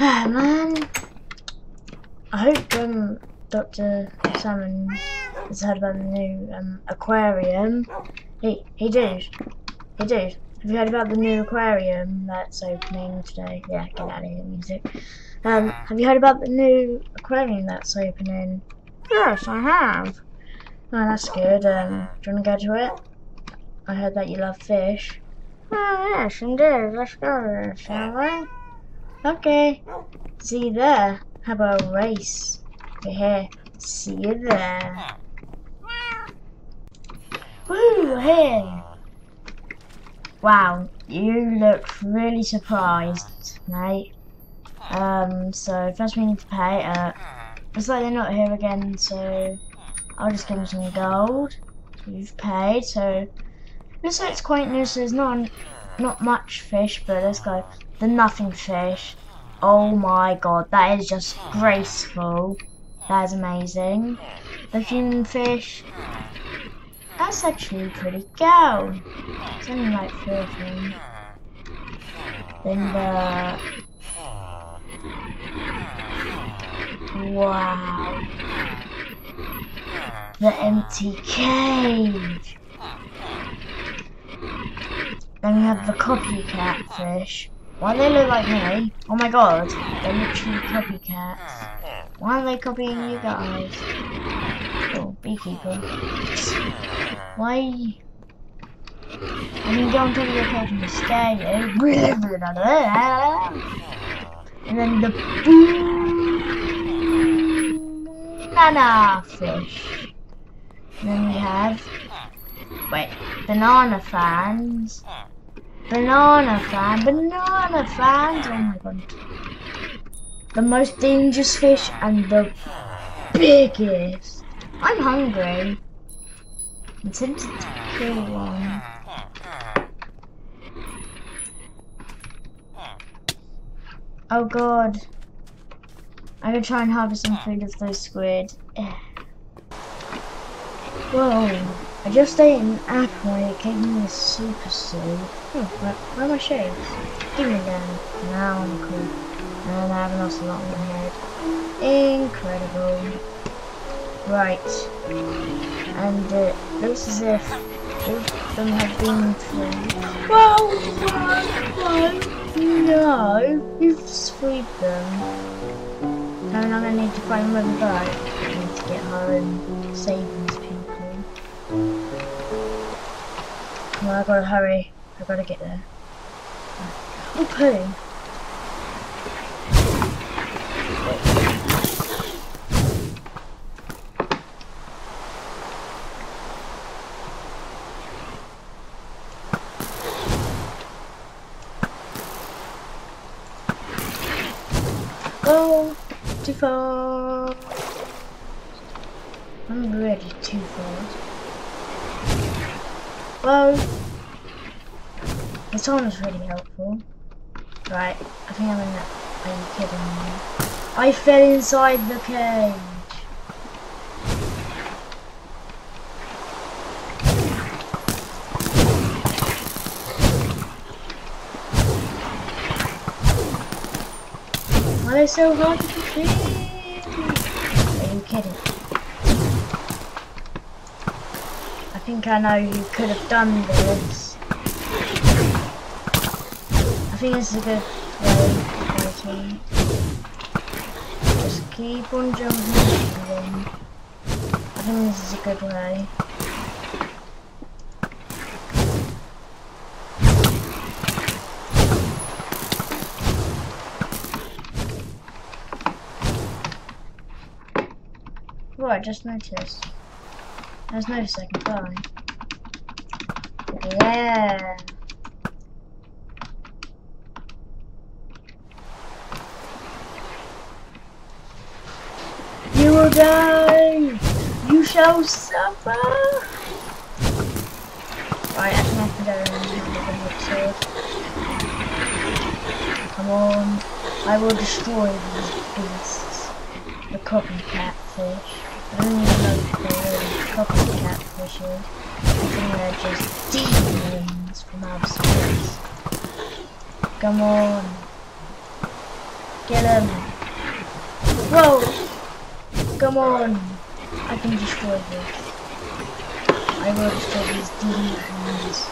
Man. I hope um, Dr. Salmon has heard about the new um, aquarium. Hey, hey dude. Hey dude. Have you heard about the new aquarium that's opening today? Yeah, get out of here, music. Um, have you heard about the new aquarium that's opening? Yes, I have. Oh, that's good. Um, do you want to go to it? I heard that you love fish. Oh, yes, indeed. Let's go shall we? Okay. See you there. How about a race? We're here. See you there. Woo, here. Wow, you look really surprised, mate. Um, so first we need to pay. Uh, looks like they're not here again, so I'll just give them some gold. You've paid, so like it's quite new. So there's not not much fish, but let's go. The nothing fish. Oh my god, that is just graceful. That is amazing. The human fish. That's actually pretty cool. It's only like four of them. Then the Wow. The empty cage. Then we have the copycat fish. Why do they look like me? Oh my god, they're literally copycats. Hmm. Why are they copying you guys? Oh, beekeeper. Why? I mean, go on top of your cage and scare you. And then the banana fish. And then we have, wait, banana fans. Banana fan, banana fans. Oh my god. The most dangerous fish and the biggest. I'm hungry. I'm tempted to kill one. Oh god. I'm gonna try and harvest some food of those squid. Whoa. I just ate an apple and it gave me a super suit. Oh, where, where are my shades? Give me them. Now I'm cool. And I have an ocelot on my head. Incredible. Right. And it looks as if all of them have been through. Whoa! Whoa! No! You've freed them. Now I'm gonna need to find another boat. I need to get home, save On, I gotta hurry. I gotta get there. Oh, poo. Go too far. I'm ready too far. Well, this one was really helpful. Right, I think I'm in that. Are you kidding me? I fell inside the cage. Why so hard to defeat? Are you kidding? I think I know you could have done this. I think this is a good way Just keep on jumping. I think this is a good way. Oh, I just noticed. Noticed I can fly. Yeah. You will die. You shall suffer. Right, I can go and have. Come on. I will destroy these beasts. The copycat fish. I don't even know if they're really copycat fishes. I think they're just demons from outer space. Come on. Kill him. Whoa! Come on! I can destroy this. I will destroy these demons.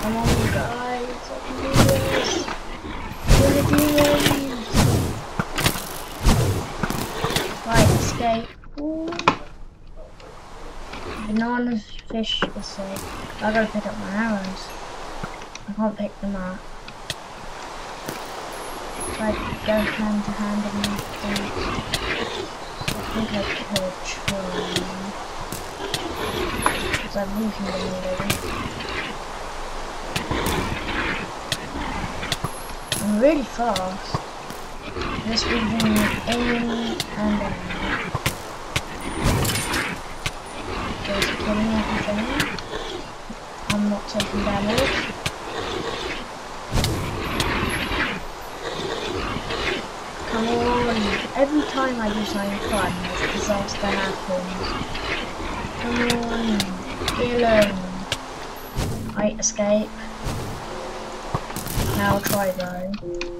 Come on, guys! I can do this! The demons! Right, escape. Ooh. Banana fish is safe. I gotta pick up my arrows. I can't pick them up. Like, go hand to hand and everything. I think I could try. Because I'm losing them already. I'm really fast. This bring me in and out. Everything. I'm not taking damage. Come on. Every time I do something fun, this disaster happens. Come on. Kill him. I escape. Now I'll try though.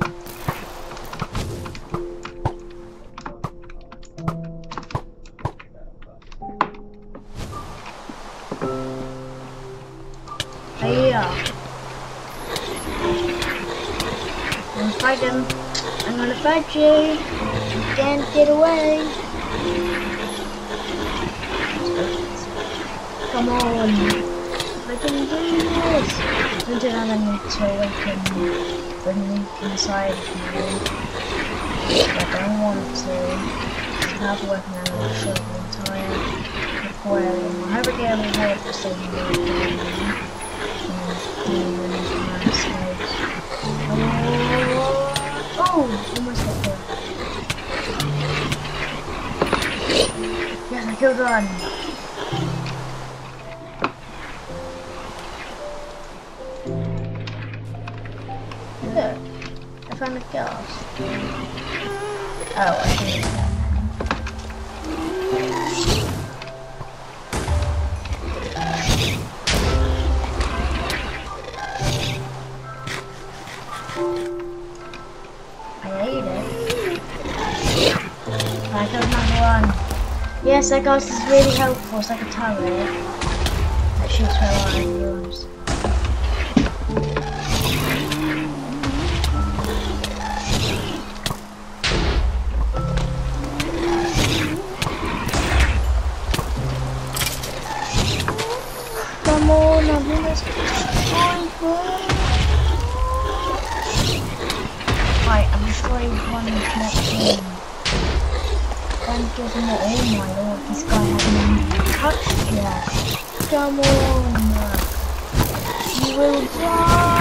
Hiya. I'm gonna fight him. I'm gonna fight you. You can't get away. Come on. I can do this. Don't you have any to awaken the nuke inside of you? I don't want to. I have weapon and I'll show the entire aquarium. I hope I get a reward for saving Oh, almost got there. Yes, I killed one. Look, I found a gas. Oh, I see Yes, that gas is really helpful. It's like a turret that shoots Oh my lord, this guy even touched yet. Come on. You will die.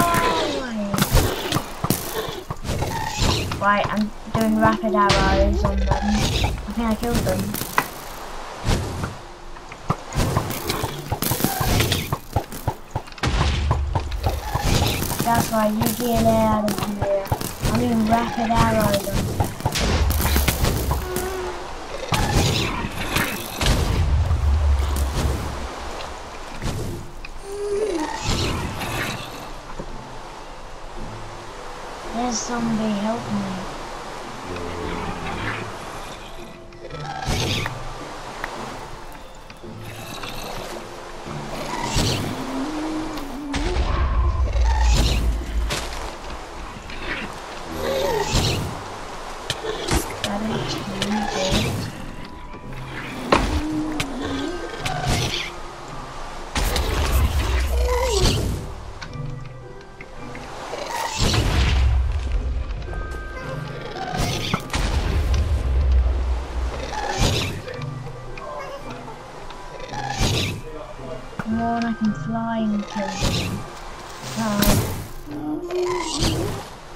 Right, I'm doing rapid arrows on them. I think I killed them. That's right, you get out of here. I'm doing rapid arrows on them. Somebody help me.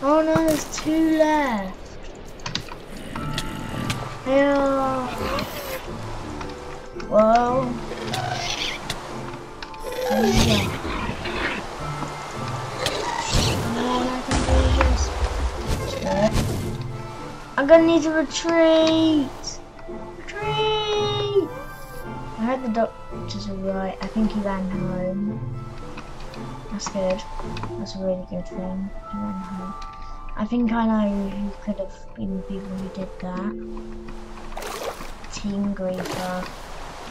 Oh. no, there's two left. Yeah. Shit. I'm gonna need to retreat. Retreat. I heard the doctor's alright. I think he ran home. That's good. That's a really good thing. I think I know who could have been the people who did that. Team Griefer,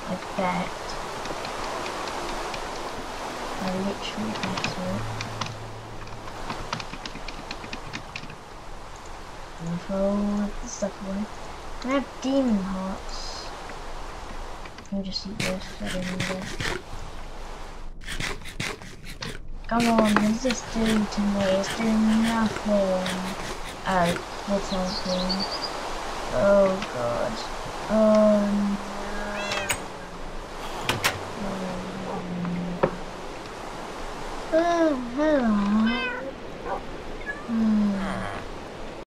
I bet. I literally bet it. And throw all the stuff away. I have demon hearts. Let me just eat this, I don't need it. Come on, what's this doing to me? It's doing nothing. Oh, what's happening? Oh god. Um. Oh, hello.